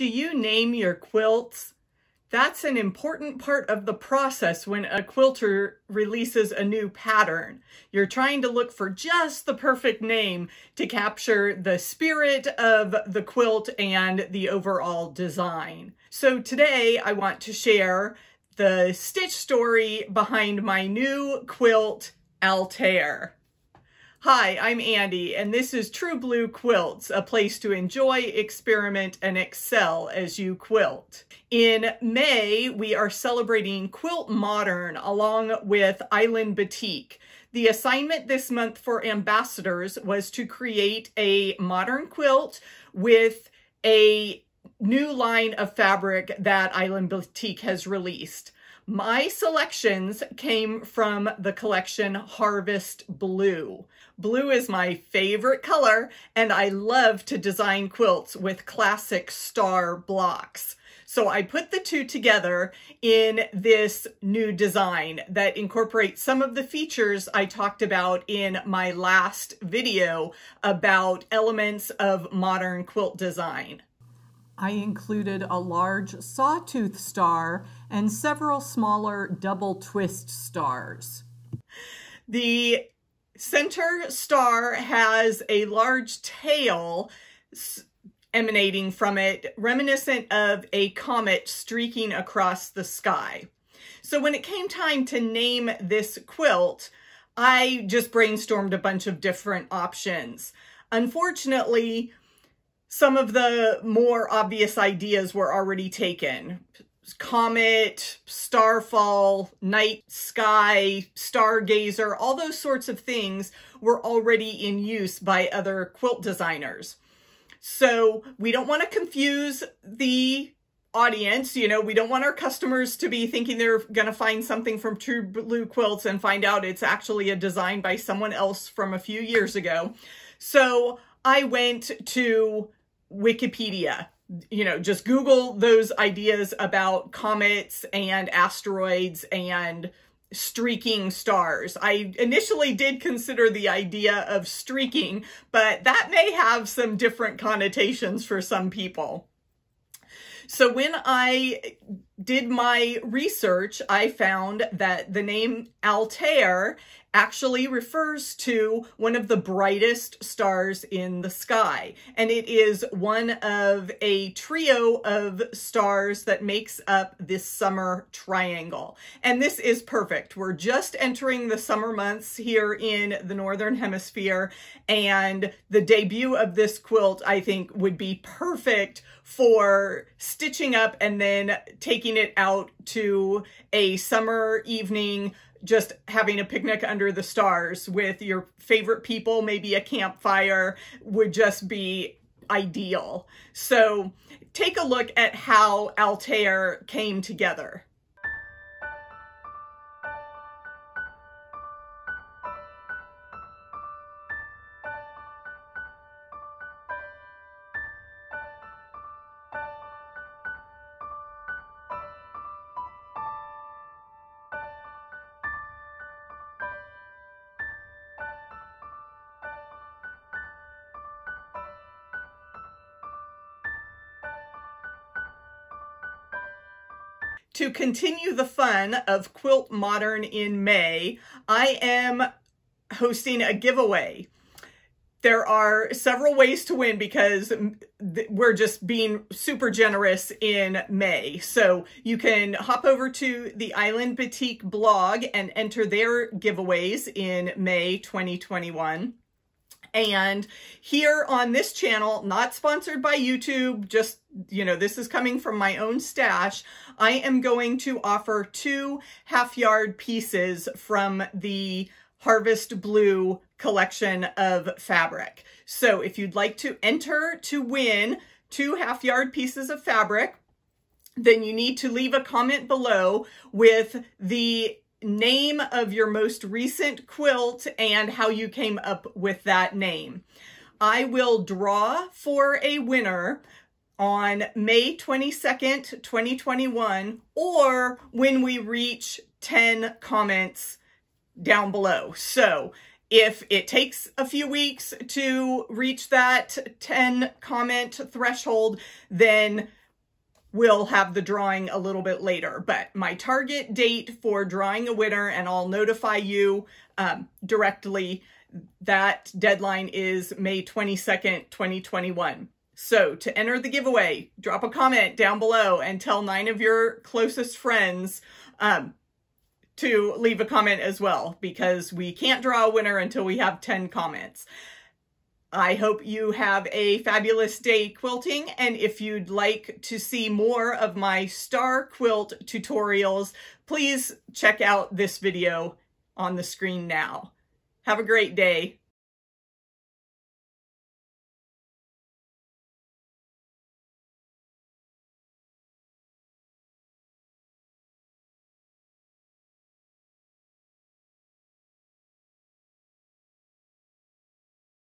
Do you name your quilts? That's an important part of the process when a quilter releases a new pattern. You're trying to look for just the perfect name to capture the spirit of the quilt and the overall design. So today I want to share the stitch story behind my new quilt, Altair. Hi, I'm Andi, and this is True Blue Quilts, a place to enjoy, experiment, and excel as you quilt. In May, we are celebrating Quilt Modern along with Island Batik. The assignment this month for ambassadors was to create a modern quilt with a new line of fabric that Island Batik has released. My selections came from the collection Harvest Blue. Blue is my favorite color, and I love to design quilts with classic star blocks. So I put the two together in this new design that incorporates some of the features I talked about in my last video about elements of modern quilt design. I included a large sawtooth star and several smaller double twist stars. The center star has a large tail emanating from it, reminiscent of a comet streaking across the sky. So when it came time to name this quilt, I just brainstormed a bunch of different options. Unfortunately, some of the more obvious ideas were already taken. Comet, Starfall, Night Sky, Stargazer, all those sorts of things were already in use by other quilt designers. So we don't want to confuse the audience. You know, we don't want our customers to be thinking they're going to find something from True Blue Quilts and find out it's actually a design by someone else from a few years ago. So I went to Wikipedia. You know, just Google those ideas about comets and asteroids and streaking stars. I initially did consider the idea of streaking, but that may have some different connotations for some people. So when I did my research, I found that the name Altair actually refers to one of the brightest stars in the sky. And it is one of a trio of stars that makes up this summer triangle. And this is perfect. We're just entering the summer months here in the Northern Hemisphere. And the debut of this quilt, I think, would be perfect for stitching up and then taking it out to a summer evening just having a picnic under the stars with your favorite people, maybe a campfire would just be ideal. So take a look at how Altair came together. To continue the fun of Quilt Modern in May, I am hosting a giveaway. There are several ways to win because we're just being super generous in May. So you can hop over to the Island Batik blog and enter their giveaways in May 2021. And here on this channel, not sponsored by YouTube, just, you know, this is coming from my own stash, I am going to offer two half yard pieces from the Harvest Blue collection of fabric. So if you'd like to enter to win two half yard pieces of fabric, then you need to leave a comment below with the name of your most recent quilt and how you came up with that name. I will draw for a winner on May 22nd, 2021, or when we reach 10 comments down below. So if it takes a few weeks to reach that 10 comment threshold, then we'll have the drawing a little bit later. But my target date for drawing a winner, and I'll notify you um, directly, that deadline is May 22nd, 2021. So to enter the giveaway, drop a comment down below and tell nine of your closest friends um, to leave a comment as well because we can't draw a winner until we have 10 comments. I hope you have a fabulous day quilting, and if you'd like to see more of my star quilt tutorials, please check out this video on the screen now. Have a great day.